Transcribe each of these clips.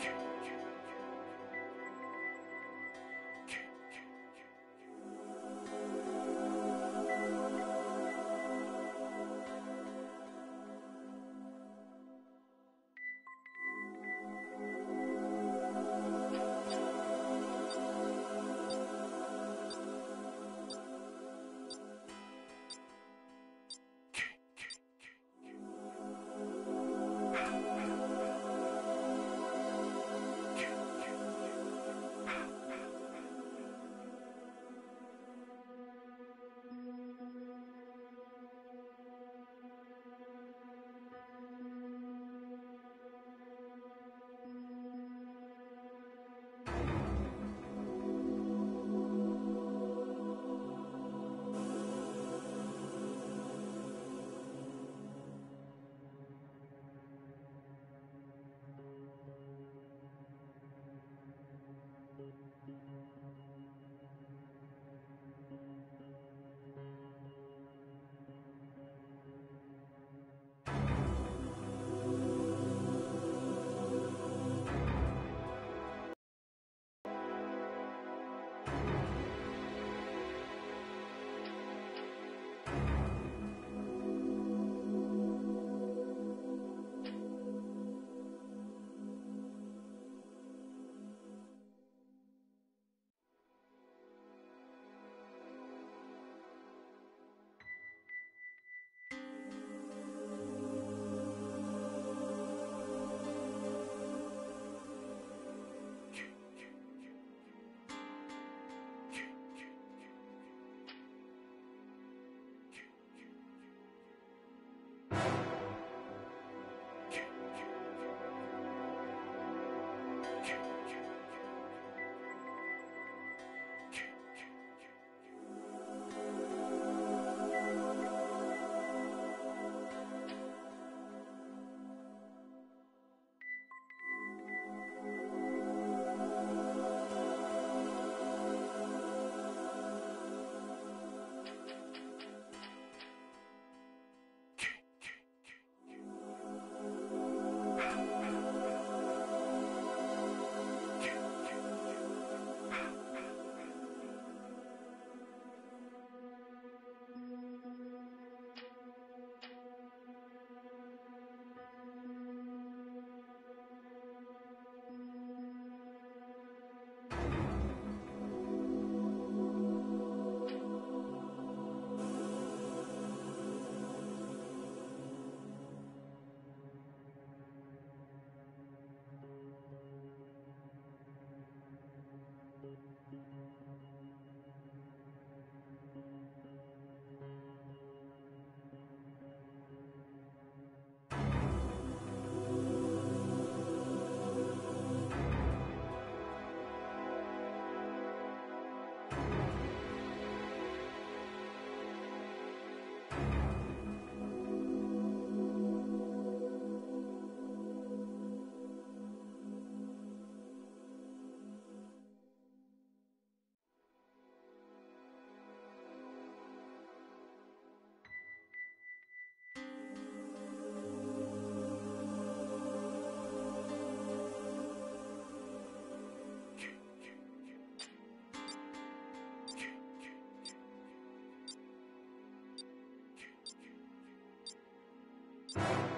Yeah, yeah. Was that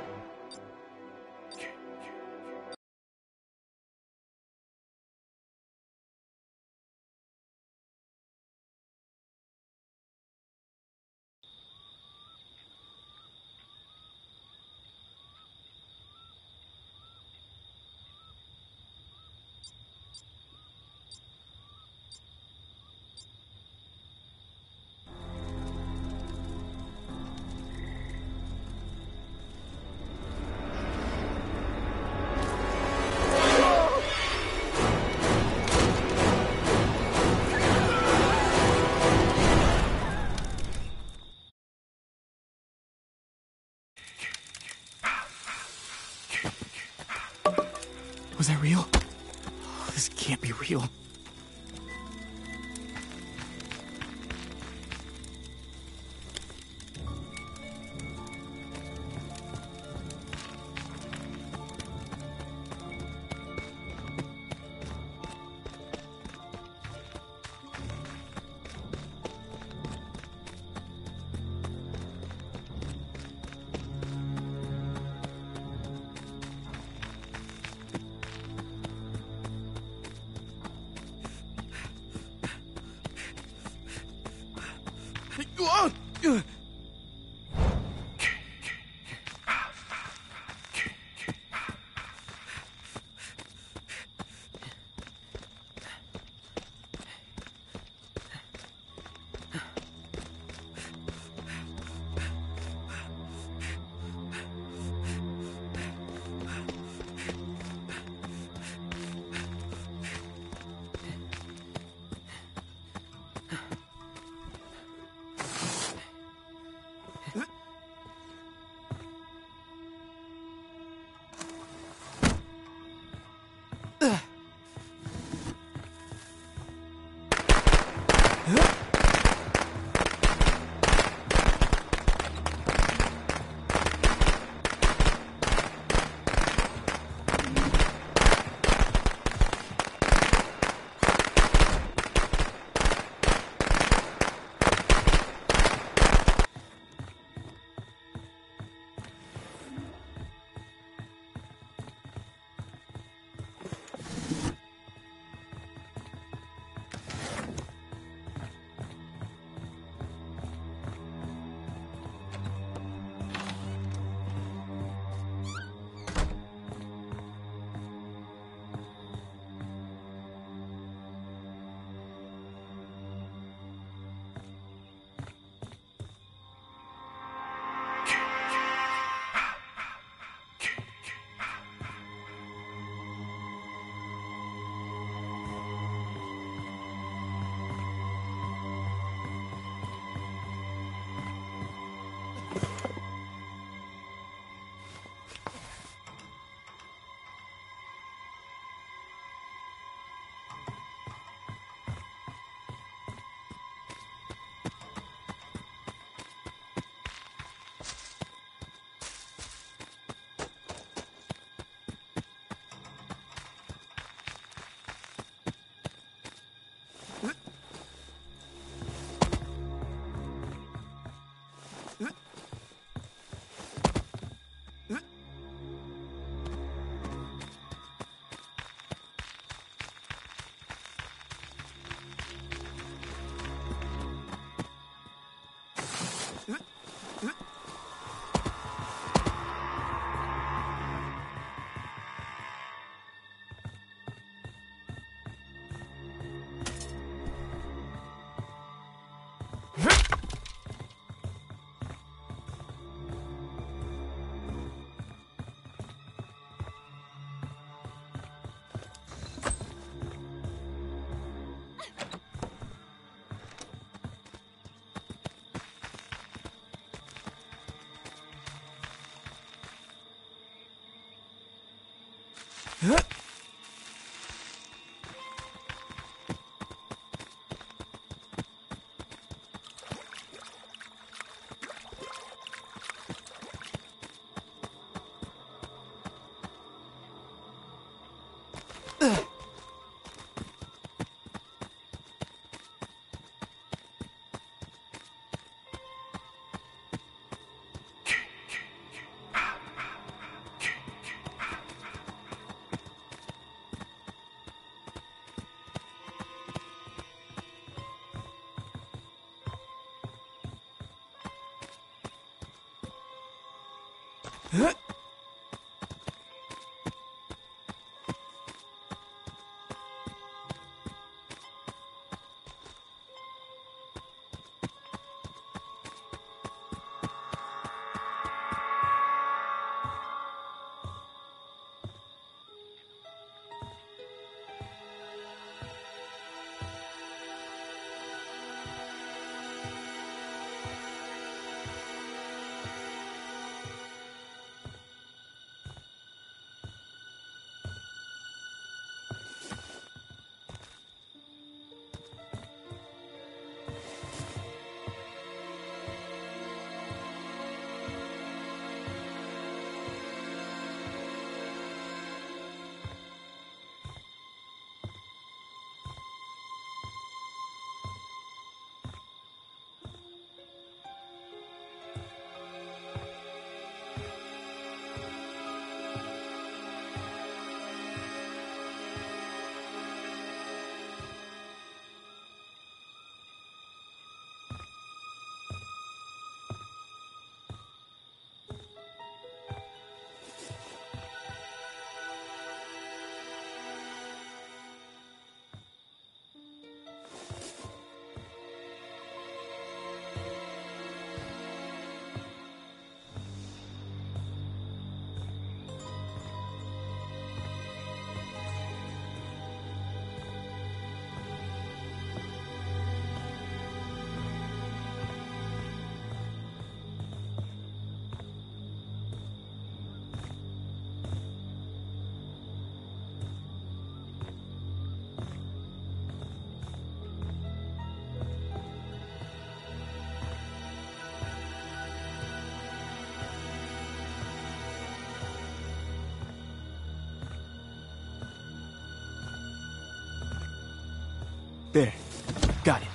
real? Oh, this can't be real. 啊！Huh? Huh? There. Got it.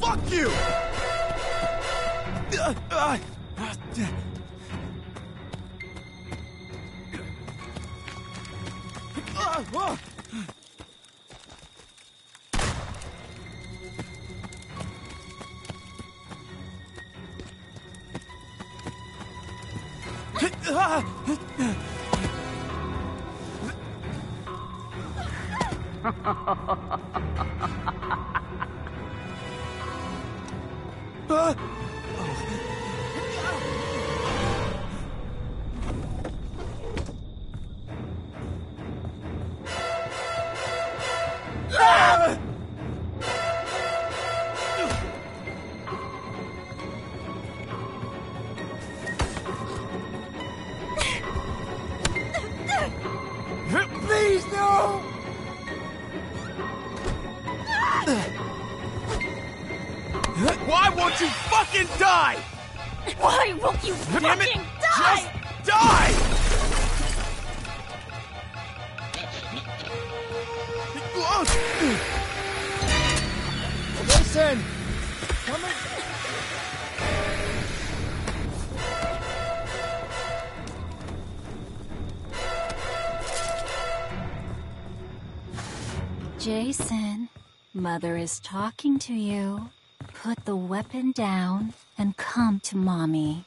Fuck you! Please, die? Why won't you Damn it! fucking die? Just die! Listen! Come in. Jason, Mother is talking to you put the weapon down and come to mommy.